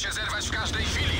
się zerwać w każdej chwili.